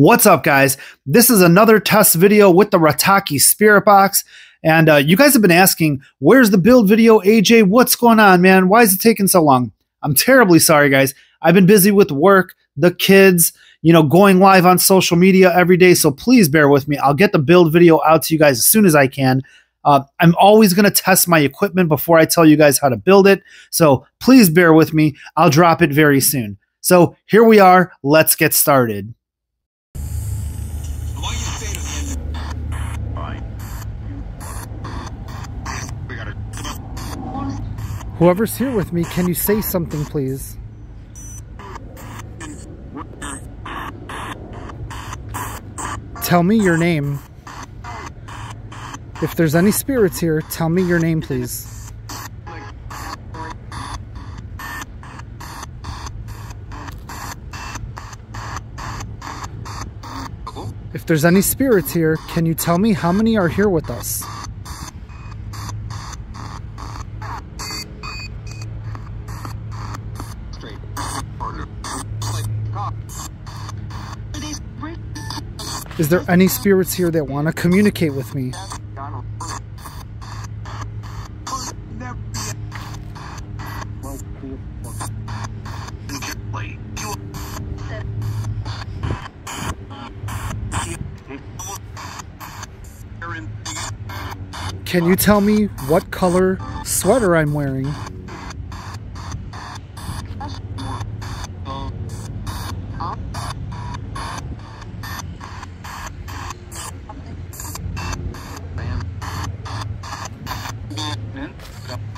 What's up, guys? This is another test video with the Ratakee Spirit Box. And uh, you guys have been asking, where's the build video, AJ? What's going on, man? Why is it taking so long? I'm terribly sorry, guys. I've been busy with work, the kids, you know, going live on social media every day. So please bear with me. I'll get the build video out to you guys as soon as I can. Uh, I'm always going to test my equipment before I tell you guys how to build it. So please bear with me. I'll drop it very soon. So here we are. Let's get started. Whoever's here with me, can you say something, please? Tell me your name. If there's any spirits here, tell me your name, please. If there's any spirits here, can you tell me how many are here with us? Is there any spirits here that want to communicate with me? Can you tell me what color sweater I'm wearing? 는 그럼